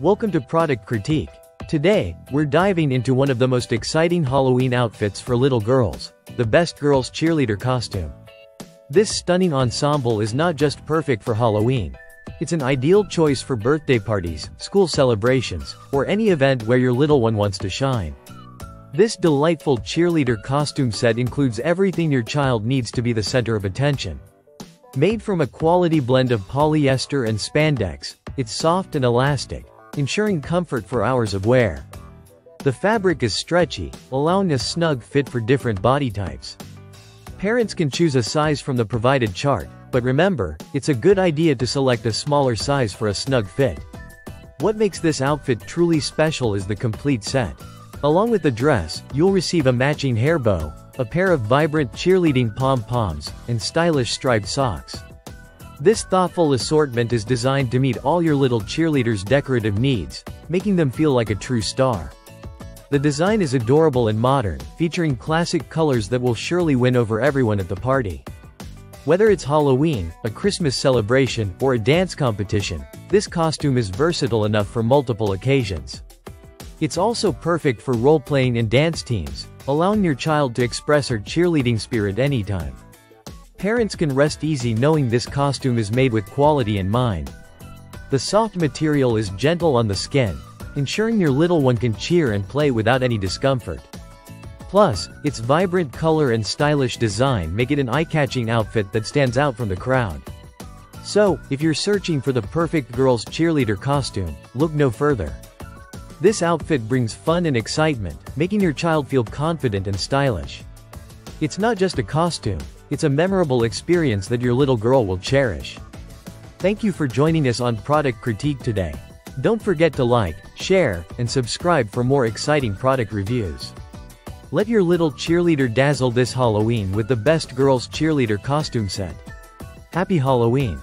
Welcome to Product Critique. Today, we're diving into one of the most exciting Halloween outfits for little girls, the Best Girls Cheerleader costume. This stunning ensemble is not just perfect for Halloween. It's an ideal choice for birthday parties, school celebrations, or any event where your little one wants to shine. This delightful cheerleader costume set includes everything your child needs to be the center of attention. Made from a quality blend of polyester and spandex, it's soft and elastic, ensuring comfort for hours of wear. The fabric is stretchy, allowing a snug fit for different body types. Parents can choose a size from the provided chart, but remember, it's a good idea to select a smaller size for a snug fit. What makes this outfit truly special is the complete set. Along with the dress, you'll receive a matching hair bow, a pair of vibrant cheerleading pom-poms, and stylish striped socks. This thoughtful assortment is designed to meet all your little cheerleaders' decorative needs, making them feel like a true star. The design is adorable and modern, featuring classic colors that will surely win over everyone at the party. Whether it's Halloween, a Christmas celebration, or a dance competition, this costume is versatile enough for multiple occasions. It's also perfect for role-playing and dance teams, allowing your child to express her cheerleading spirit anytime. Parents can rest easy knowing this costume is made with quality in mind. The soft material is gentle on the skin, ensuring your little one can cheer and play without any discomfort. Plus, its vibrant color and stylish design make it an eye-catching outfit that stands out from the crowd. So, if you're searching for the perfect girl's cheerleader costume, look no further. This outfit brings fun and excitement, making your child feel confident and stylish. It's not just a costume, it's a memorable experience that your little girl will cherish. Thank you for joining us on Product Critique today. Don't forget to like, share, and subscribe for more exciting product reviews. Let your little cheerleader dazzle this Halloween with the best girls cheerleader costume set. Happy Halloween!